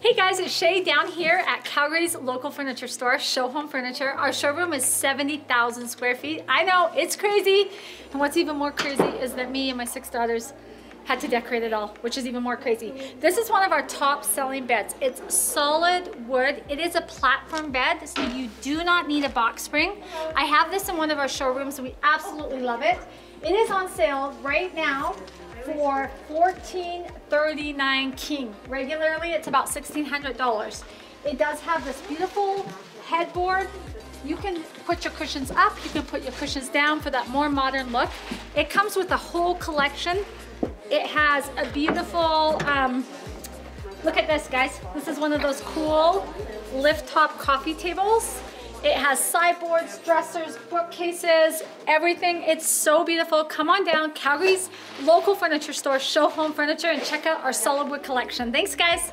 Hey guys, it's Shay down here at Calgary's local furniture store, Showhome Furniture. Our showroom is 70,000 square feet. I know, it's crazy. And what's even more crazy is that me and my six daughters had to decorate it all, which is even more crazy. This is one of our top selling beds. It's solid wood. It is a platform bed, so you do not need a box spring. I have this in one of our showrooms. We absolutely love it. It is on sale right now for $14.39 king. Regularly, it's about $1,600. It does have this beautiful headboard. You can put your cushions up, you can put your cushions down for that more modern look. It comes with a whole collection. It has a beautiful, um, look at this guys. This is one of those cool lift top coffee tables. It has sideboards, dressers, bookcases, everything. It's so beautiful. Come on down, Calgary's local furniture store, Showhome Furniture, and check out our solid wood collection. Thanks, guys.